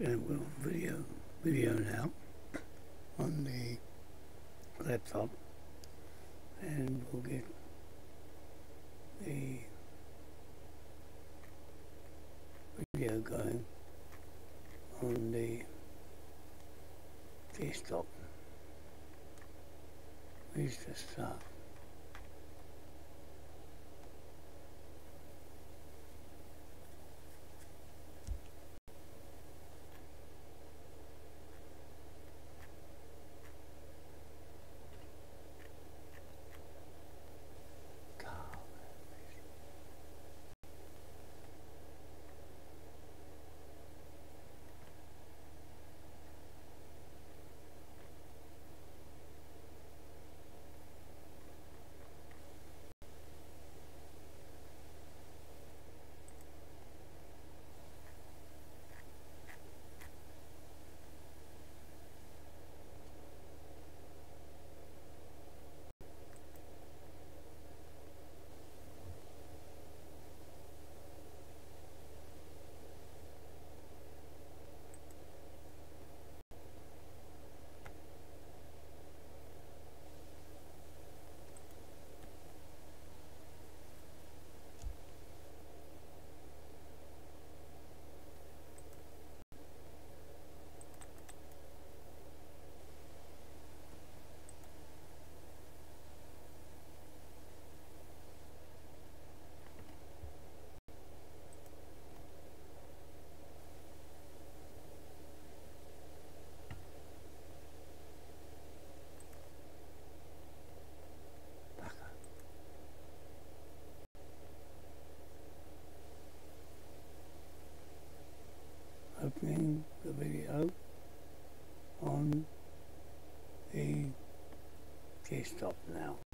put on video, video now on the laptop and we'll get the video going on the desktop. Where's the start? Desktop now.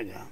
Right now.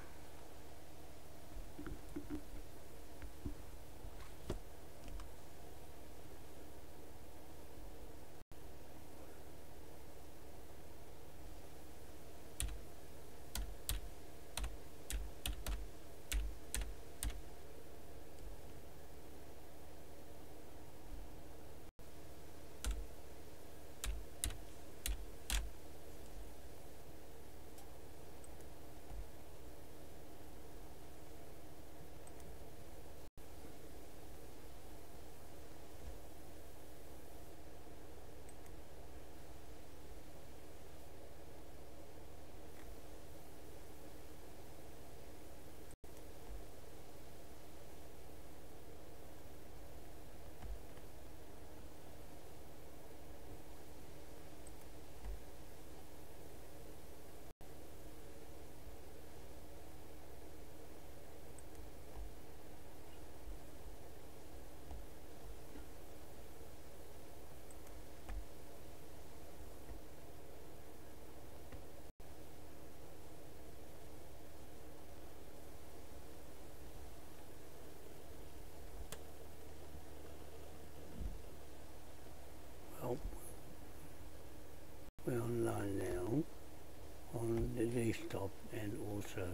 desktop and also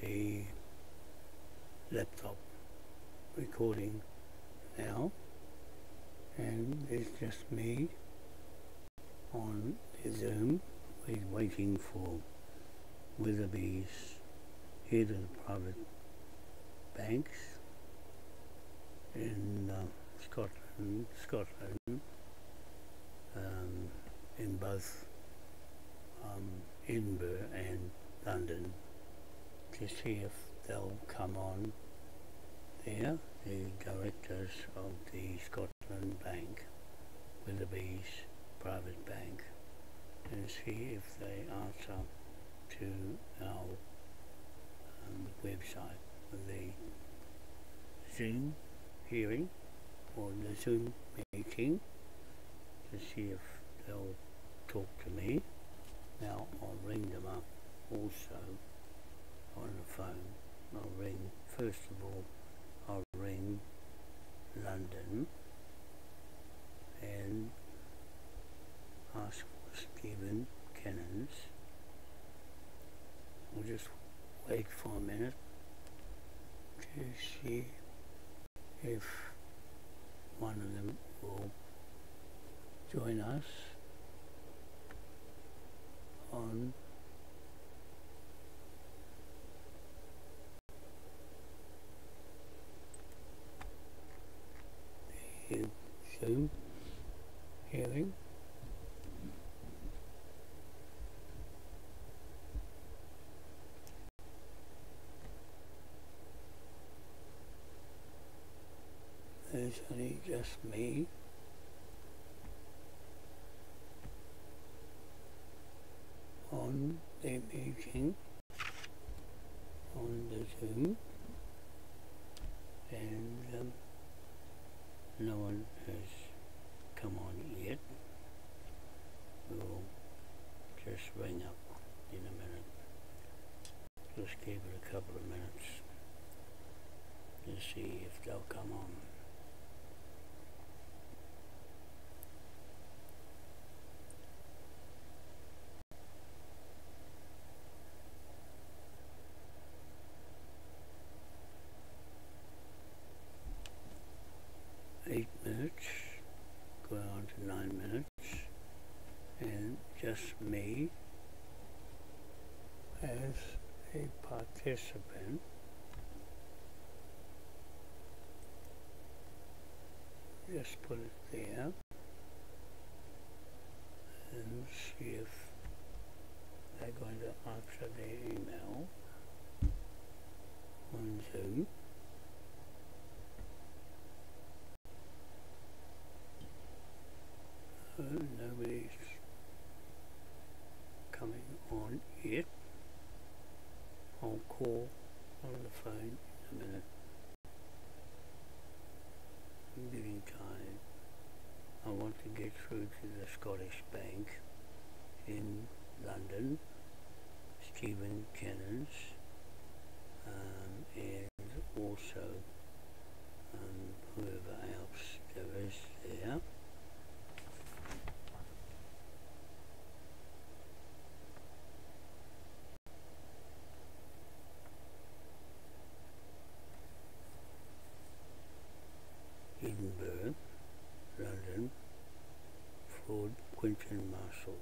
the laptop recording now. And it's just me on the Zoom. We're waiting for Weatherby's head of the private banks in uh, Scotland, Scotland um, in both um, Edinburgh and London to see if they'll come on there, the directors of the Scotland Bank, Weatherby's private bank, and see if they answer to our um, website the Zoom hearing or the Zoom meeting to see if they'll talk to me. Now I'll ring them up also on the phone. I'll ring, first of all, I'll ring London and ask for Stephen Cannons. We'll just wait for a minute to see if one of them will join us on the Zoom hearing. Only just me. on the meeting on the Zoom and um, no one has come on yet. We'll just ring up in a minute. Just give it a couple of minutes to see if they'll come on. eight minutes, going on to nine minutes, and just me as a Just put it there and see if they're going to answer the email on Zoom. Uh, nobody's coming on yet. Call on the phone in a minute. I'm giving time. I want to get through to the Scottish Bank in London, Stephen Cannons, um, and also um, whoever else there is there. 难受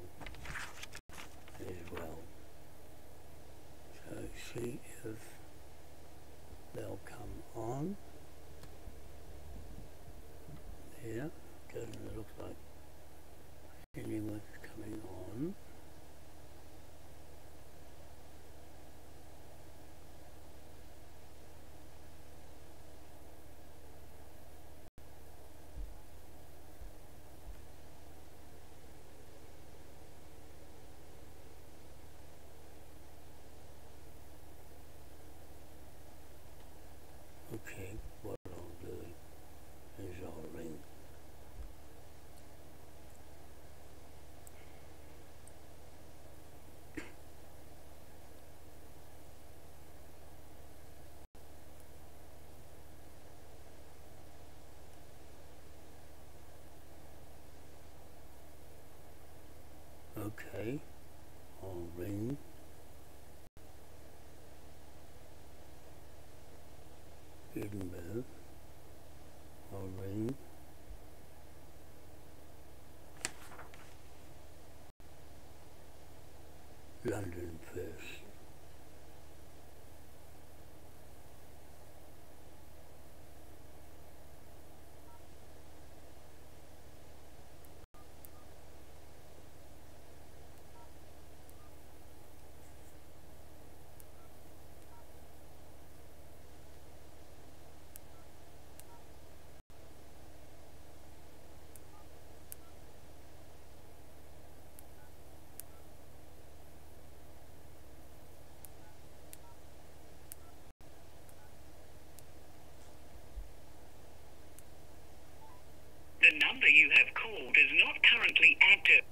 number you have called is not currently active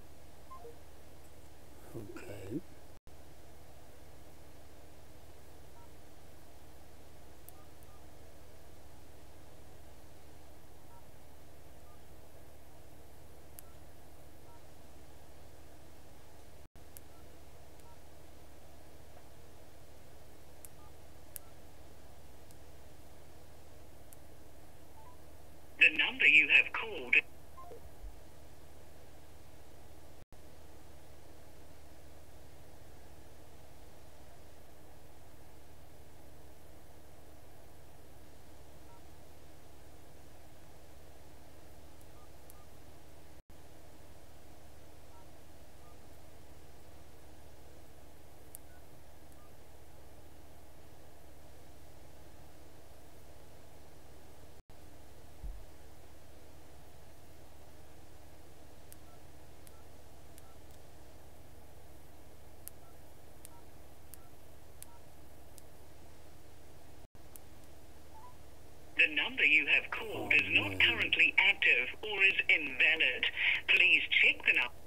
or is invalid. Please check the number.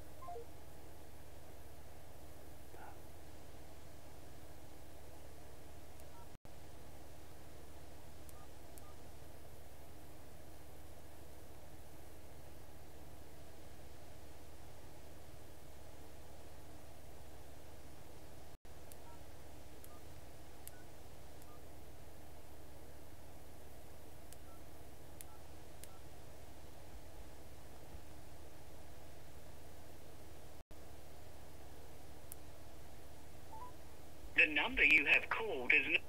The number you have called is not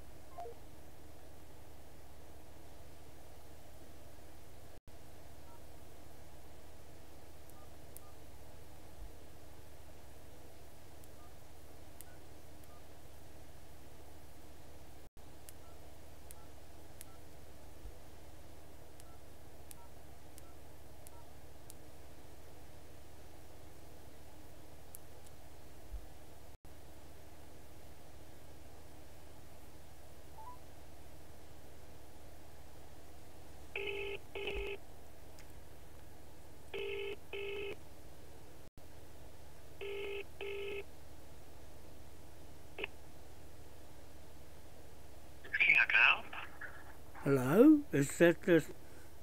Hello, is that the,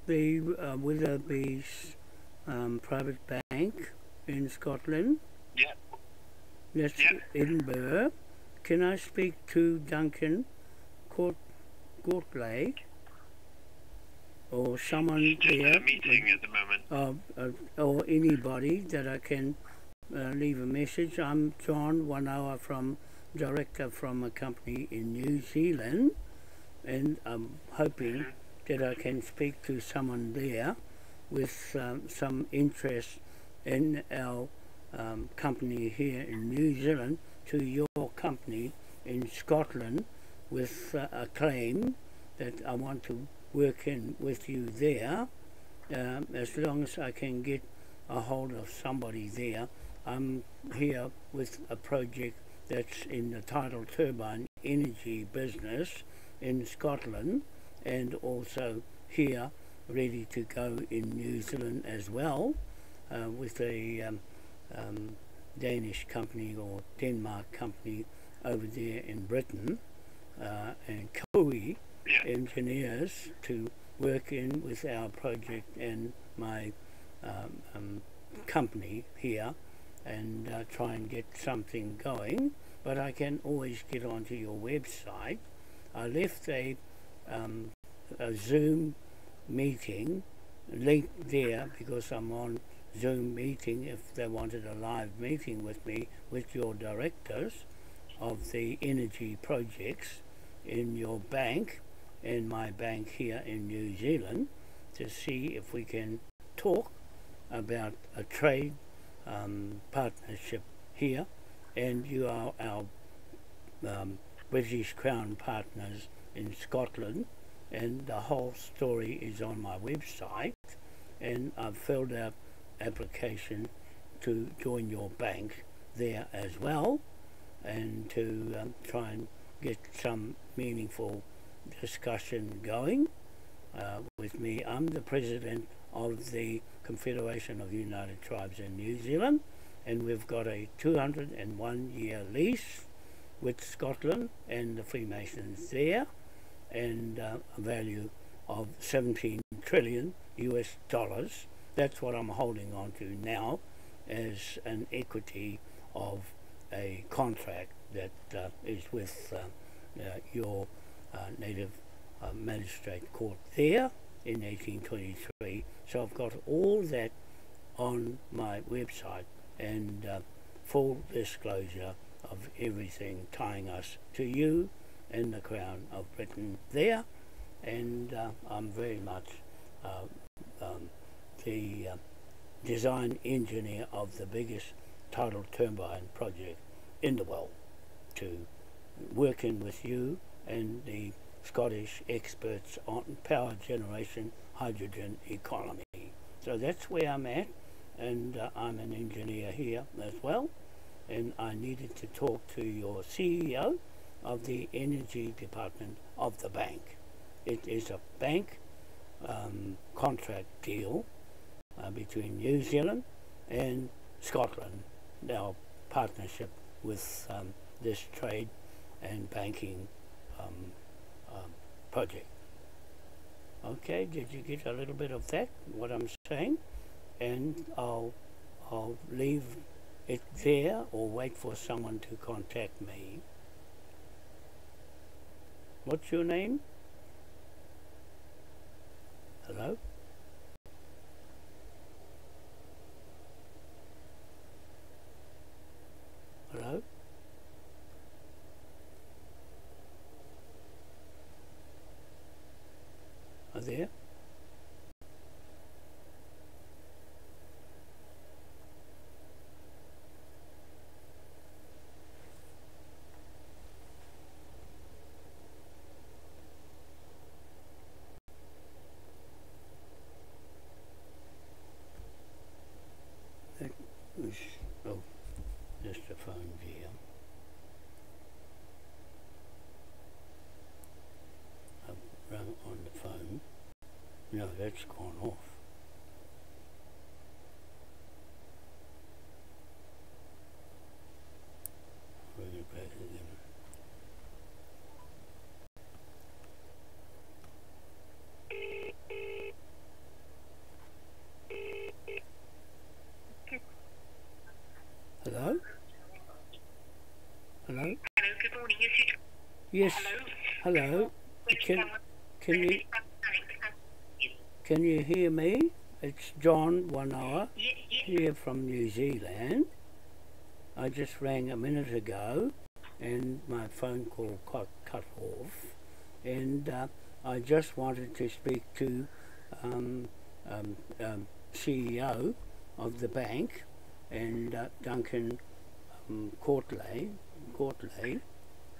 the uh, Weatherby's um, private bank in Scotland? Yeah. That's yeah. Edinburgh. Can I speak to Duncan Court, Courtley or someone there? meeting at the moment. Uh, uh, or anybody that I can uh, leave a message. I'm John Wanoa from director from a company in New Zealand and I'm hoping that I can speak to someone there with um, some interest in our um, company here in New Zealand to your company in Scotland with uh, a claim that I want to work in with you there. Um, as long as I can get a hold of somebody there I'm here with a project that's in the tidal turbine energy business in Scotland. And also here ready to go in New Zealand as well uh, with a um, um, Danish company or Denmark company over there in Britain uh, and COWI engineers to work in with our project and my um, um, company here and uh, try and get something going. But I can always get onto your website. I left a, um, a Zoom meeting link there because I'm on Zoom meeting if they wanted a live meeting with me, with your directors of the energy projects in your bank in my bank here in New Zealand to see if we can talk about a trade um, partnership here. And you are our um, British Crown partners in Scotland and the whole story is on my website. And I've filled out application to join your bank there as well. And to um, try and get some meaningful discussion going uh, with me. I'm the president of the Confederation of United Tribes in New Zealand. And we've got a 201 year lease with Scotland and the Freemasons there and uh, a value of 17 trillion US dollars. That's what I'm holding on to now as an equity of a contract that uh, is with uh, uh your uh, native uh, magistrate court there in 1823. So I've got all that on my website and full disclosure of everything tying us to you and the Crown of Britain there and uh, I'm very much uh, um, the uh, design engineer of the biggest tidal turbine project in the world to working with you and the Scottish experts on power generation hydrogen economy. So that's where I'm at and uh, I'm an engineer here as well and I needed to talk to your CEO of the energy department of the bank. It is a bank um, contract deal uh, between New Zealand and Scotland, our partnership with um, this trade and banking um, um, project. Okay, did you get a little bit of that, what I'm saying? And I'll, I'll leave it there or wait for someone to contact me. What's your name? Hello? Hello? Are there? oh, just a phone here. I've rung on the phone. No, that's gone off. Bring it back again. Hello? Hello? Hello, good morning. Yes, you Yes. Hello? Hello. Can, can you can you hear me? It's John Wanoa yes, here from New Zealand. I just rang a minute ago and my phone call cut off and uh, I just wanted to speak to um, um, um, CEO of the bank and uh, Duncan um, Courtley, Courtley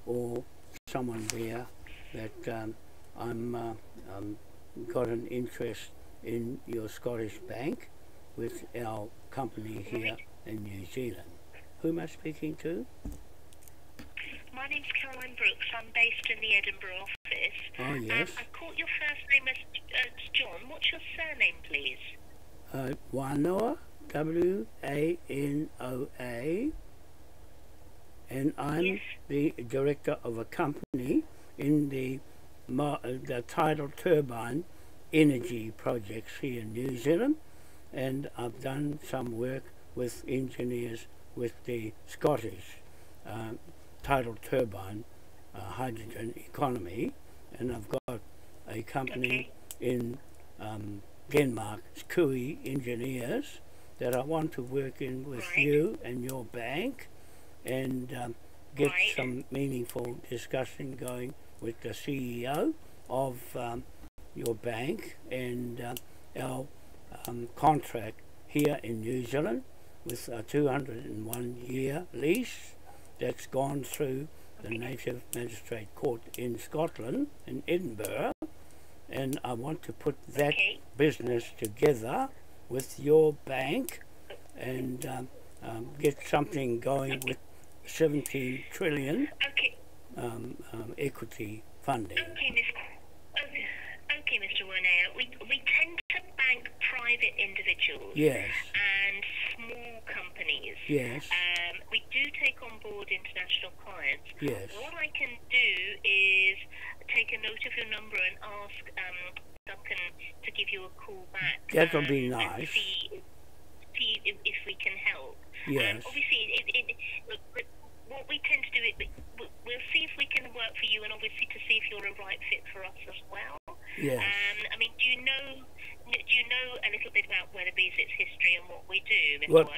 or someone there that um, I'm uh, um, got an interest in your Scottish bank with our company here in New Zealand. Who am I speaking to? My name's Carolyn Brooks. I'm based in the Edinburgh office. Oh yes, Um, I caught your first name as, as John. What's your surname, please? uh, Wanoa, W A N O A, and I'm Yes. the director of a company in the the tidal turbine energy projects here in New Zealand, and I've done some work with engineers with the Scottish uh, tidal turbine uh, hydrogen economy, and I've got a company Okay. in um, Denmark, COWI Engineers, that I want to work in with Right. you and your bank and um, get Right. some meaningful discussion going with the CEO of um, your bank and um our um, contract here in New Zealand with a 201 year lease that's gone through the Native Magistrate Court in Scotland, in Edinburgh, and I want to put that Okay. business together with your bank and um, um, get something going with 17 trillion Okay. Um, um, equity funding. Okay, Miss. Okay, Mr. Werner. We we tend to bank private individuals Yes, and small companies. yes, Um, we do take on board international clients. yes. What I can do is take a note of your number and ask um, Duncan to give you a call back. That would um, be nice. See, see if, if we can help. Um, Yes. obviously, it, it, but what we tend to do is we- we'll see if we can work for you, and obviously to see if you're a right fit for us as well. Yes. Um, I mean, do you know? Do you know a little bit about Weatherby's, its history, and what we do, Mr. What-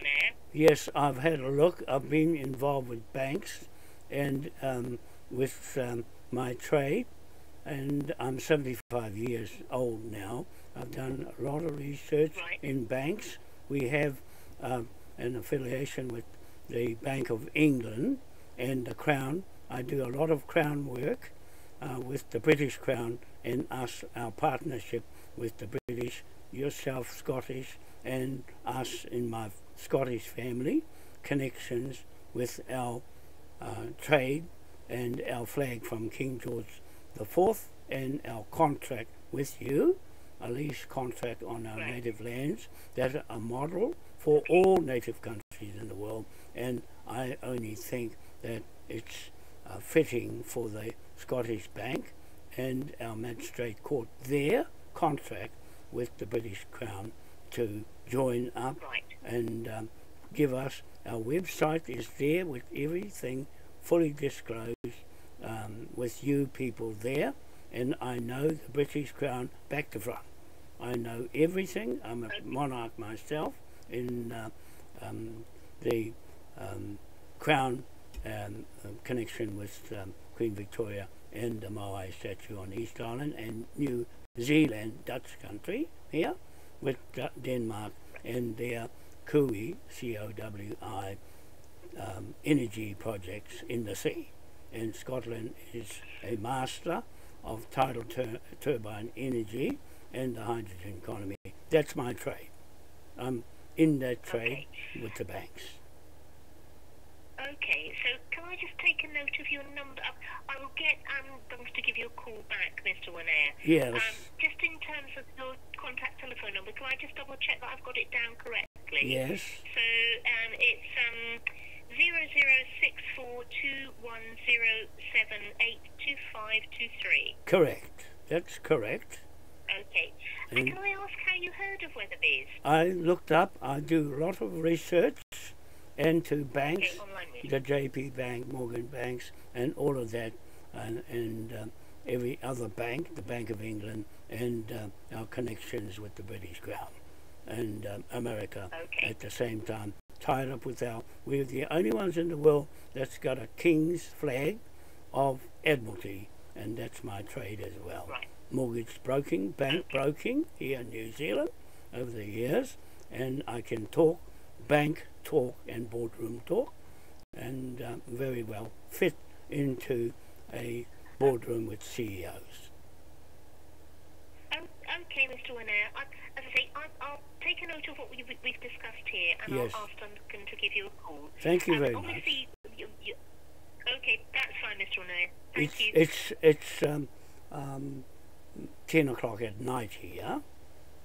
Yes, I've had a look. I've been involved with banks and um, with um, my trade, and I'm 75 years old now. I've done a lot of research Right. in banks. We have um, an affiliation with the Bank of England and the Crown. I do a lot of Crown work uh, with the British Crown and us, our partnership with the British, yourself Scottish, and us in my Scottish family, connections with our uh, trade and our flag from King George the Fourth and our contract with you, a lease contract on our native lands. That's a model for all native countries in the world, and I only think that it's uh, fitting for the Scottish Bank and our magistrate court their contract with the British Crown to join up Right. and um, give us our website is there with everything fully disclosed um, with you people there and I know the British Crown back to front. I know everything. I'm a monarch myself in uh, um, the um, Crown um, uh, connection with um, Queen Victoria and the Moai statue on East Island and New Zealand, Dutch country here with Denmark and their COWI, C-O-W-I, um, energy projects in the sea. And Scotland is a master of tidal tur- turbine energy and the hydrogen economy. That's my trade. I'm in that trade with the banks. Okay, so can I just take a note of your number? I will get um, Duncan to give you a call back, Mr. Wanair. Yes, Um, just in terms of your contact telephone number, can I just double check that I've got it down correctly? yes, So um, it's um, zero zero six four two one zero seven eight two five two three. correct. That's correct. Okay. And And- can I ask how you heard of Weatherby's? I looked up, I do a lot of research into banks, Okay, online the JP Bank, Morgan Banks, and all of that, and, and um, every other bank, the Bank of England, and um our connections with the British Crown and um, America Okay. at the same time, tied up with our. We're the only ones in the world that's got a King's flag of Admiralty, and that's my trade as well. Right. Mortgage broking, bank broking here in New Zealand over the years, and I can talk bank talk and boardroom talk, and um, very well fit into a boardroom with CEOs. Okay, Mr. I, as I say, I, I'll take a note of what we, we, we've discussed here, and Yes. I'll ask Duncan to give you a call. Thank you Um, very much. You, you, okay, that's fine, Mr. Wanair. Thank It's you. it's it's um, um, ten o'clock at night here,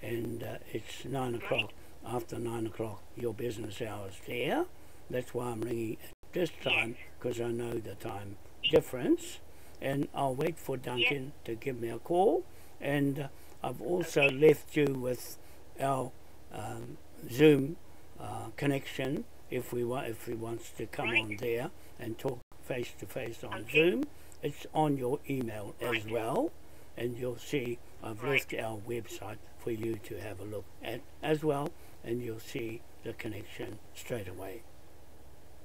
and uh, it's nine o'clock after nine o'clock your business hours there. That's why I'm ringing at this time because I know the time difference, and I'll wait for Duncan to give me a call. And uh, I've also left you with our um, Zoom uh, connection if we want if he wants to come on there and talk face to face on Okay. Zoom. It's on your email as well, and you'll see I've left our website for you to have a look at as well, and you'll see the connection straight away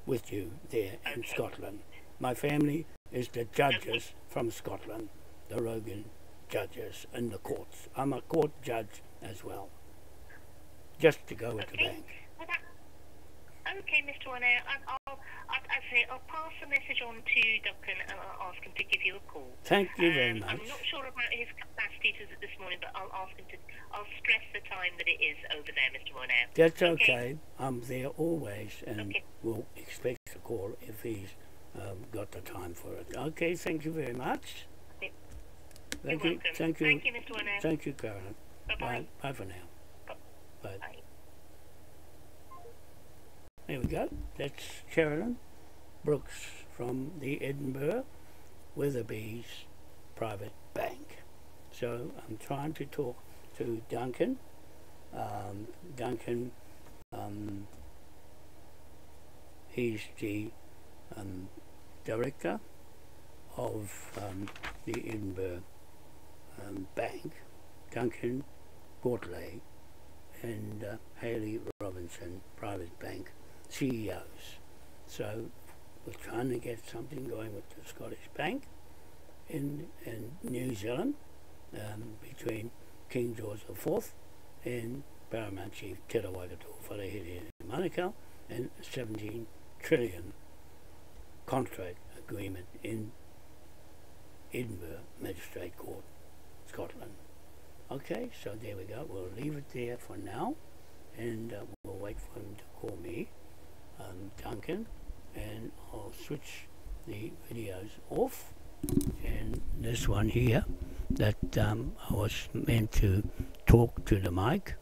with you there in Okay. Scotland. My family is the judges from Scotland, the Rogan judges in the courts. I'm a court judge as well, just to go with the Okay. bank. Okay, Mr. Warner. Um, I'll, I'll, I'll, I'll, say, I'll pass the message on to Duncan and I'll ask him to give you a call. Thank you very Um, much. I'm not sure about his capacity to this morning, but I'll ask him to. I'll stress the time that it is over there, Mr. Warner. That's Okay. okay. I'm there always and Okay. will expect a call if he's um, got the time for it. Okay, thank you very much. You're Thank you. welcome. Thank you. Thank you, Mr. Warner. Thank you, Carolyn. Bye bye. Bye. Bye for now. Bye. Bye. There we go. That's Carolyn Brooks from the Edinburgh Weatherby's Private Bank. So I'm trying to talk to Duncan. Um, Duncan, um, he's the um, director of um, the Edinburgh um, Bank, Duncan Courtley and uh, Haley Robinson Private Bank CEOs. So we're trying to get something going with the Scottish Bank in, in New Zealand um, between King George IV and Paramount Chief Te Rawakato Wharehiri Manukau and 17 trillion contract agreement in Edinburgh Magistrate Court, Scotland. Okay, so there we go. We'll leave it there for now, and uh, we'll wait for him to call me, um, Duncan, and I'll switch the videos off. And this one here, that um, I was meant to talk to the mic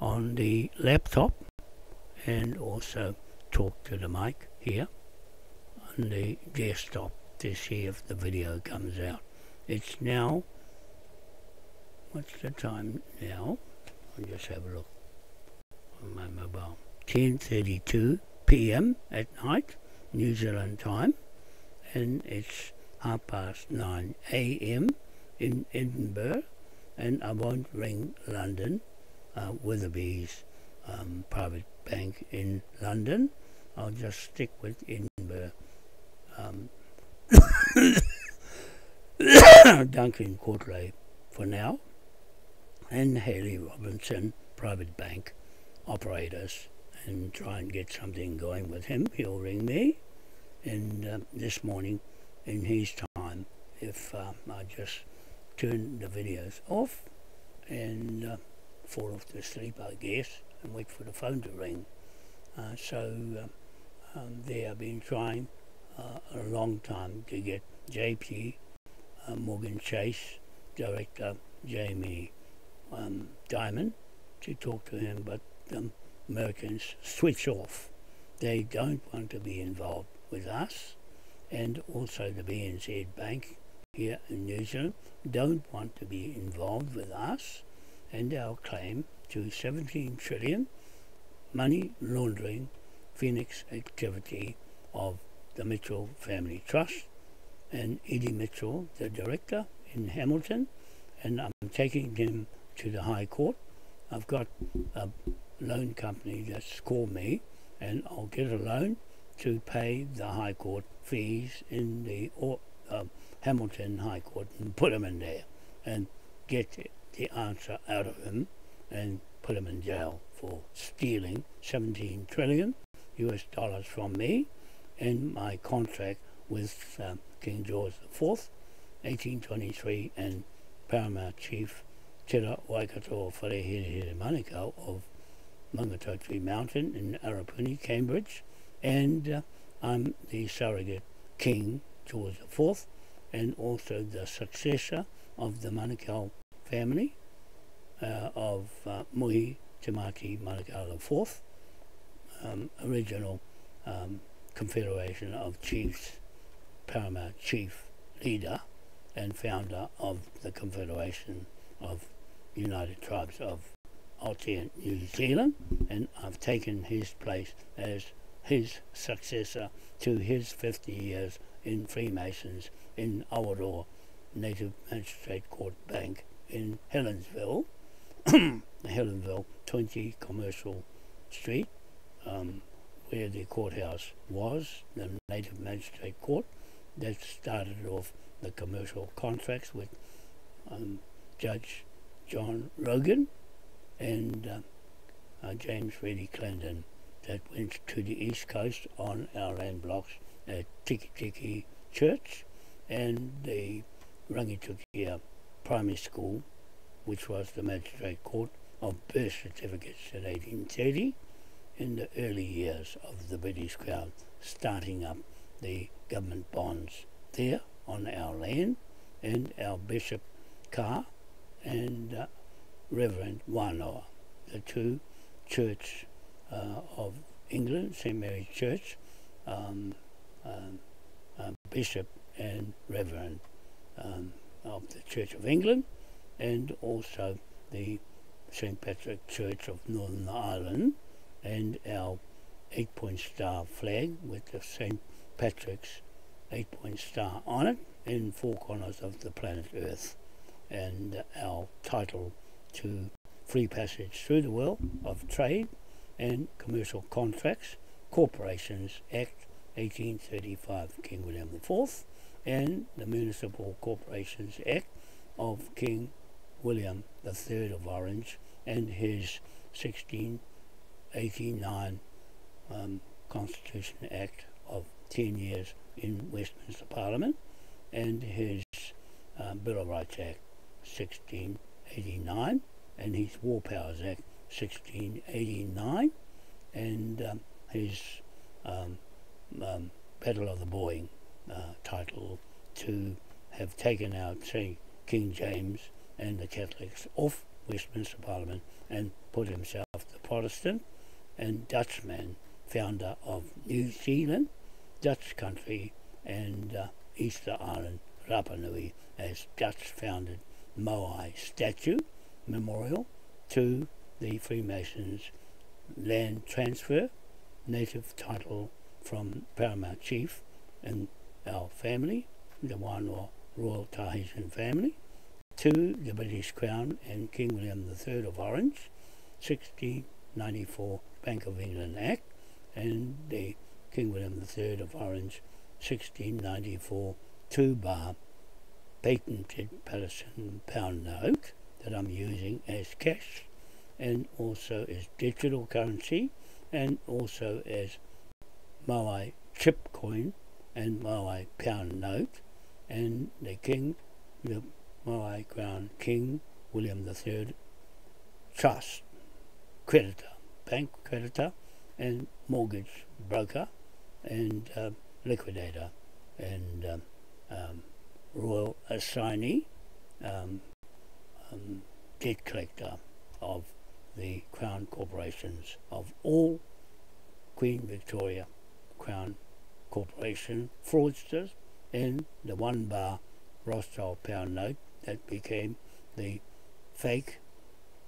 on the laptop, and also talk to the mic here on the desktop to see if the video comes out. It's now What's the time now? I'll just have a look on my mobile. 10.32 p.m. at night, New Zealand time, and it's half past 9 a.m. in Edinburgh, and I won't ring London, uh, Weatherby's um, private bank in London. I'll just stick with Edinburgh. Um, Duncan Courtley for now and Haley Robinson Private Bank operators and try and get something going with him. He'll ring me and uh, this morning in his time if uh, I just turn the videos off and uh, fall off to sleep I guess and wait for the phone to ring. Uh, so uh, um, they have been trying uh, a long time to get JP Morgan Chase director Jamie um, Dimon to talk to him, but the Americans switch off. They don't want to be involved with us, and also the BNZ Bank here in New Zealand don't want to be involved with us and our claim to 17 trillion money laundering Phoenix activity of the Mitchell Family Trust and Eddie Mitchell, the director in Hamilton, and I'm taking him to the High Court. I've got a loan company that's called me, and I'll get a loan to pay the High Court fees in the or, uh, Hamilton High Court and put him in there and get the answer out of him and put him in jail for stealing 17 trillion US dollars from me and my contract with um, King George IV, 1823, and Paramount Chief Te Waikato Wharehiri Manukau of Maungatautari Mountain in Arapuni, Cambridge, and uh, I'm the surrogate King George IV and also the successor of the Manukau family uh, of uh, Muhi Tamaki Manukau IV, um, original um, confederation of chiefs, paramount chief leader and founder of the confederation of United Tribes of Aotearoa New Zealand and I've taken his place as his successor to his 50 years in Freemasons in Awaroa Native Magistrate Court Bank in Helensville, Helensville 20 Commercial Street um, where the courthouse was, the Native Magistrate Court. That started off the commercial contracts with um, Judge John Rogan and uh, uh, James Reedy Clarendon that went to the east coast on our land blocks at Tikitiki Church and the Rangitukia Primary School, which was the magistrate court of birth certificates in 1830 in the early years of the British Crown, starting up the government bonds there on our land and our Bishop Carr and uh, Reverend Wanoa, the two church uh, of England, St Mary's Church, um, um, Bishop and Reverend um, of the Church of England, and also the St Patrick Church of Northern Ireland, and our eight point star flag with the St Patrick's eight point star on it in four corners of the planet Earth, and our title to free passage through the world of trade and commercial contracts, Corporations Act 1835, King William IV, and the Municipal Corporations Act of King William III of Orange and his 1689 um, Constitution Act of 10 years in Westminster Parliament and his uh, Bill of Rights Act 1689 and his War Powers Act 1689 and um, his um, um, Battle of the Boyne uh, title to have taken out, say, King James and the Catholics off Westminster Parliament and put himself the Protestant and Dutchman, founder of New Zealand, Dutch country, and uh, Easter Island, Rapa Nui, as Dutch founded Moai statue memorial to the Freemasons. Land transfer, native title from Paramount Chief and our family, the Wānoa Royal Tahitian family, to the British Crown and King William III of Orange, 1694 Bank of England Act, and the King William III of Orange, 1694 two bar patented Palestinian pound note that I'm using as cash and also as digital currency and also as Moai chip coin and Moai pound note and the king, the Moai crown king William III trust creditor, bank creditor and mortgage broker and uh, liquidator and um, um, royal assignee um, um, debt collector of the Crown corporations of all Queen Victoria Crown Corporation fraudsters in the one bar Rothschild pound note that became the fake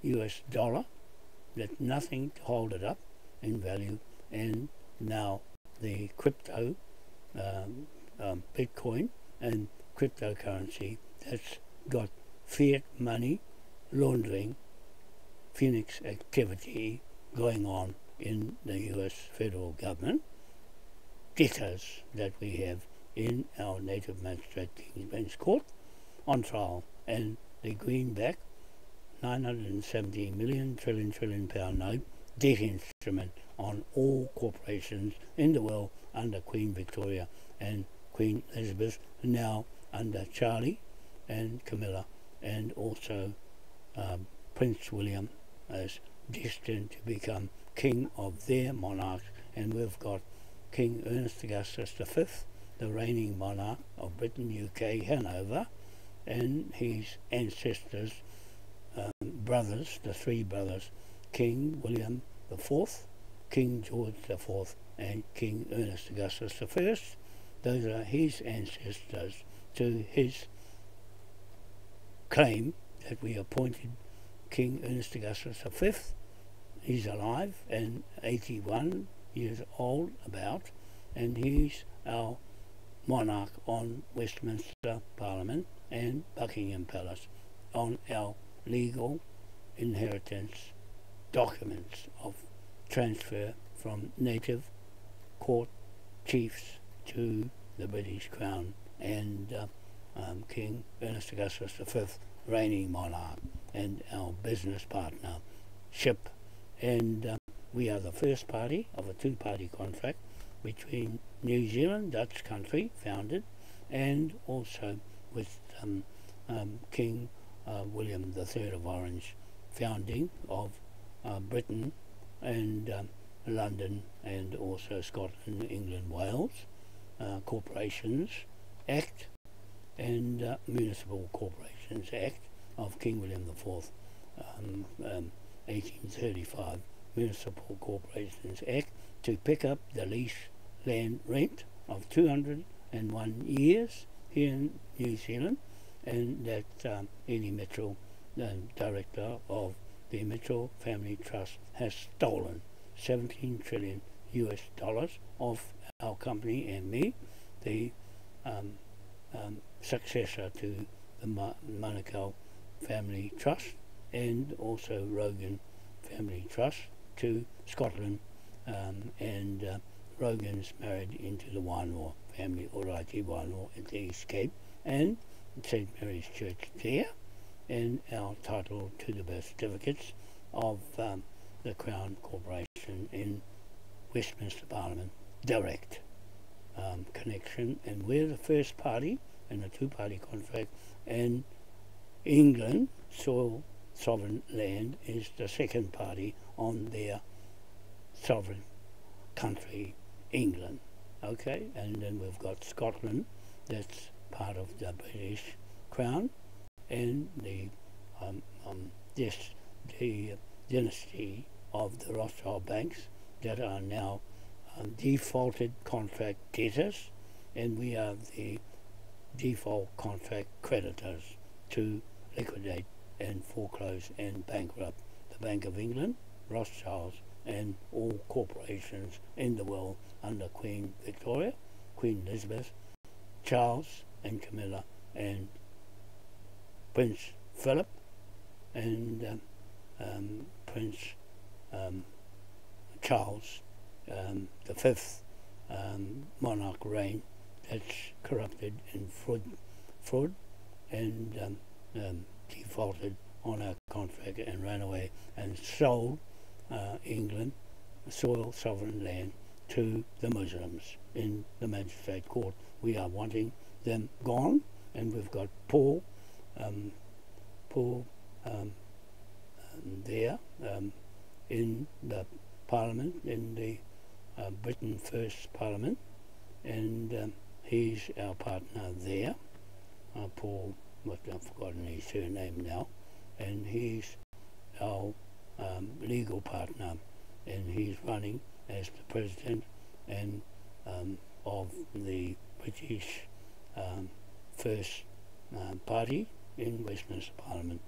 US dollar that nothing to hold it up in value and now the crypto um, um, Bitcoin and cryptocurrency that's got fiat money laundering Phoenix activity going on in the US federal government, debtors that we have in our native magistrate King's Court on trial, and the greenback 970 million trillion trillion pound note debt instrument on all corporations in the world under Queen Victoria and Queen Elizabeth, now under Charlie and Camilla, and also um, Prince William as destined to become king of their monarchs, and we've got King Ernest Augustus V, the reigning monarch of Britain, UK, Hanover, and his ancestors, um, brothers, the three brothers, King William IV, King George IV, and King Ernest Augustus I. Those are his ancestors to his claim that we appointed King Ernest Augustus V. He's alive and 81 years old about, and he's our monarch on Westminster Parliament and Buckingham Palace on our legal inheritance documents of transfer from native court chiefs to the British Crown and uh, um, King Ernest Augustus V, reigning monarch, and our business partner, SHIP. And um, we are the first party of a two-party contract between New Zealand, Dutch country, founded, and also with um, um, King uh, William III of Orange, founding of uh, Britain and um, London and also Scotland, England, Wales, uh, Corporations Act and uh, Municipal Corporations Act of King William IV, um, 1835 um, Municipal Corporations Act to pick up the lease land rent of 201 years here in New Zealand and that um, Ely Mitchell, the director of the Mitchell Family Trust, has stolen 17 trillion US dollars of our company and me, the um, um, successor to the Ma- Manukau Family Trust and also Rogan Family Trust to Scotland um, and uh, Rogan's married into the Wānoa family, Oraiti Wānoa at the East Cape and St. Mary's Church there and our title to the birth certificates of um, the Crown Corporation in Westminster Parliament direct um, connection and we're the first party in a two-party contract and England, soil sovereign land, is the second party on their sovereign country, England. Okay, and then we've got Scotland, that's part of the British Crown, and the um, um, this the dynasty of the Rothschild banks that are now defaulted contract debtors, and we are the default contract creditors to liquidate and foreclose and bankrupt the Bank of England, Rothschilds, and all corporations in the world under Queen Victoria, Queen Elizabeth, Charles and Camilla, and Prince Philip, and um, um, Prince um, Charles um, the fifth um, monarch reign that's corrupted and fraud, fraud and um, um, defaulted on our contract and ran away and sold uh, England, soil sovereign land, to the Muslims in the magistrate court. We are wanting them gone, and we've got Paul, um, Paul um, um there um, in the Parliament in the uh, Britain First Parliament, and um, he's our partner there, uh, Paul, what I've forgotten his surname now, and he's our um, legal partner, and he's running as the president and um, of the British um, First uh, Party in Westminster Parliament,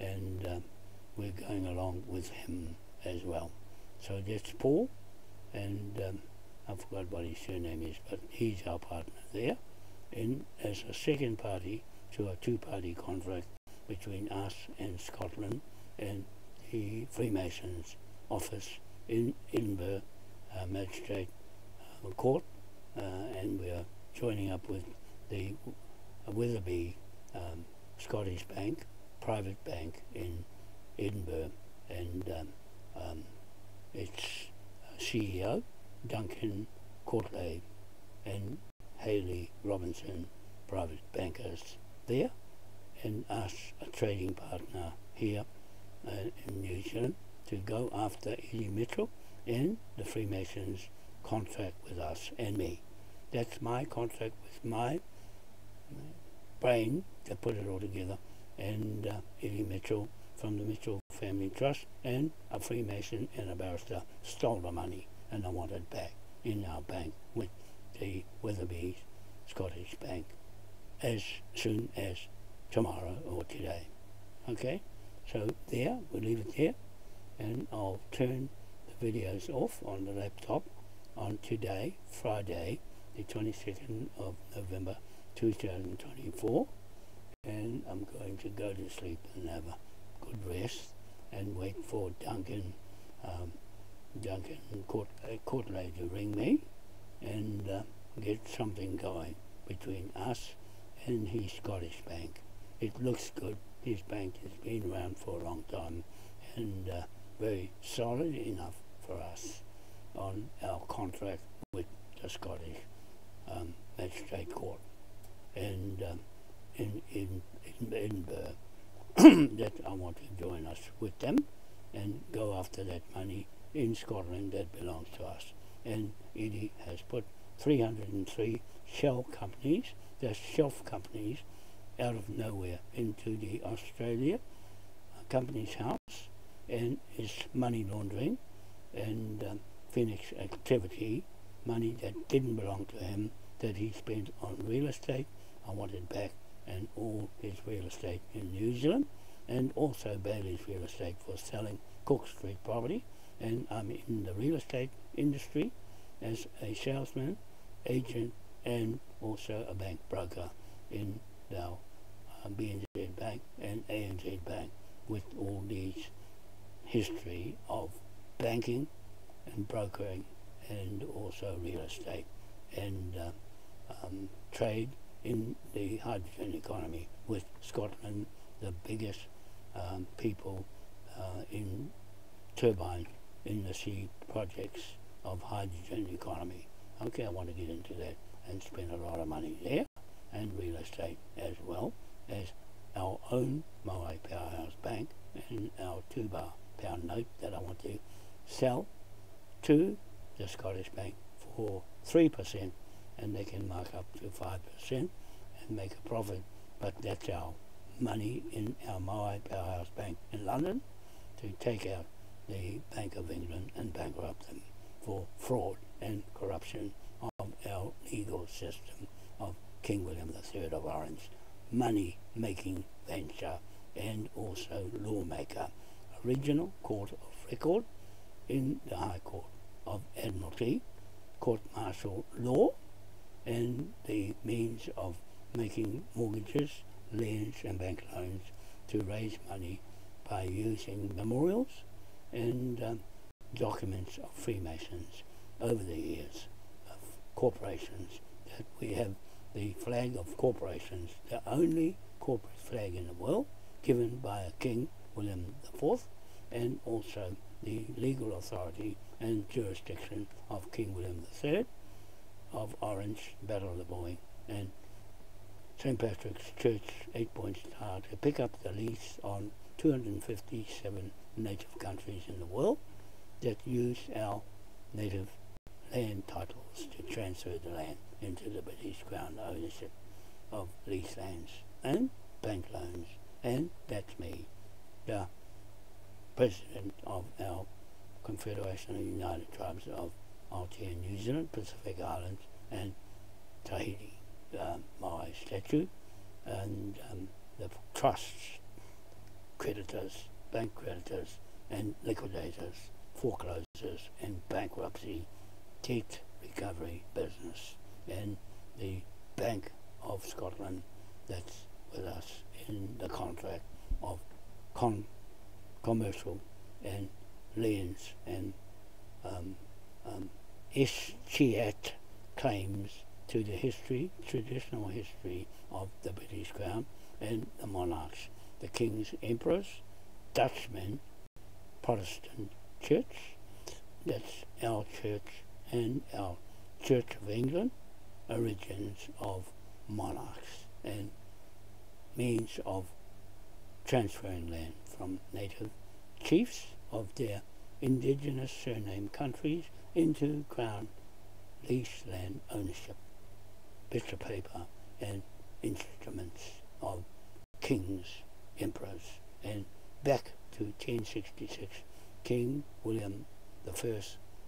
and uh, we're going along with him as well. So that's Paul and um, I forgot what his surname is, but he's our partner there. As a second party to a two-party contract between us and Scotland and the Freemasons office in Edinburgh uh, Magistrate uh, Court, uh, and we're joining up with the Weatherby um, Scottish Bank, private bank in Edinburgh, and um, um, it's CEO, Duncan Courtley, and Haley Robinson, private bankers there, and us, a trading partner here uh, in New Zealand, to go after Ely Mitchell and the Freemasons contract with us and me. That's my contract with my brain to put it all together, and uh, Ely Mitchell from the Mitchell Family Trust and a Freemason and a barrister stole the money and I want it back in our bank with the Weatherby Scottish Bank as soon as tomorrow or today. Okay? So there, we'll leave it there and I'll turn the videos off on the laptop on today, Friday, the 22nd of November 2024 and I'm going to go to sleep and have a good rest and wait for Duncan um, Duncan court, uh, lady to ring me and uh, get something going between us and his Scottish bank. It looks good. His bank has been around for a long time and uh, very solid enough for us on our contract with the Scottish um, Magistrate Court and um, in, in, in Edinburgh that I want to join us with them and go after that money in Scotland that belongs to us. And Eddie has put 303 shell companies, that's shelf companies, out of nowhere into the Australia Companies House and is money laundering and um, Phoenix activity, money that didn't belong to him that he spent on real estate. I want it back and all his real estate in New Zealand and also Bailey's real estate for selling Cook Street property. And I'm in the real estate industry as a salesman, agent and also a bank broker in our uh, BNZ Bank and ANZ Bank with all these history of banking and brokering and also real estate and uh, um, trade in the hydrogen economy with Scotland, the biggest um, people uh, in turbine in the sea projects of hydrogen economy. Okay, I want to get into that and spend a lot of money there and real estate as well as our own Moai Powerhouse Bank and our two bar pound note that I want to sell to the Scottish Bank for 3% and they can mark up to 5% and make a profit. But that's our money in our Moai Powerhouse Bank in London to take out the Bank of England and bankrupt them for fraud and corruption of our legal system of King William III of Orange, money making venture and also lawmaker, original court of record in the High Court of Admiralty, court martial law, and the means of making mortgages, liens, and bank loans to raise money by using memorials and um, documents of Freemasons over the years of corporations that we have the flag of corporations, the only corporate flag in the world given by a King William IV and also the legal authority and jurisdiction of King William III of Orange, Battle of the Boyne and St. Patrick's Church, Eight points Star to pick up the lease on 257 native countries in the world that use our native land titles to transfer the land into the British Crown ownership of lease lands and bank loans. And that's me, the president of our Confederation of United Tribes of Aotearoa New Zealand, Pacific Islands, and Tahiti, um, my statute, and um, the trusts, creditors, bank creditors, and liquidators, foreclosures, and bankruptcy, debt recovery business, and the Bank of Scotland that's with us in the contract of con commercial and liens and um, um, escheat claims to the history, traditional history of the British Crown and the monarchs, the kings, emperors, Dutchmen, Protestant church, that's our church and our Church of England, origins of monarchs and means of transferring land from native chiefs of their indigenous surname countries into crown lease land ownership, bits of paper and instruments of kings, emperors, and back to 1066, King William I,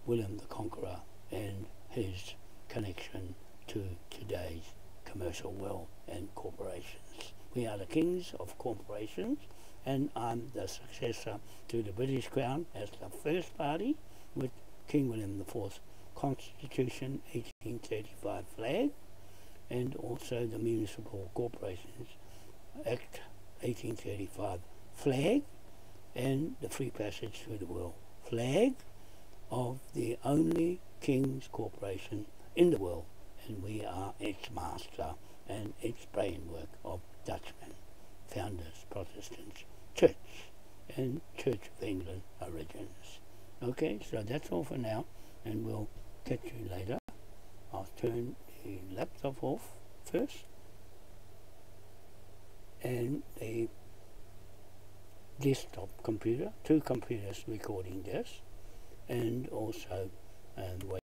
William the Conqueror, and his connection to today's commercial world and corporations. We are the kings of corporations and I'm the successor to the British Crown as the first party with King William IV Constitution 1835 flag and also the Municipal Corporations Act 1835 flag and the Free Passage Through the World flag of the only King's Corporation in the world, and we are its master and its brainwork of Dutchmen, founders, Protestants, Church, and Church of England origins. Okay, so that's all for now, and we'll catch you later. I'll turn the laptop off first, and the desktop computer, two computers recording this, and also way